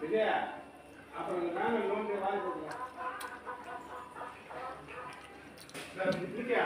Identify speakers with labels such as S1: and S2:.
S1: விஜயா அப்புறம் இந்த மேலே லோன் வாங்கி கொடுக்கலாம் இருக்கியா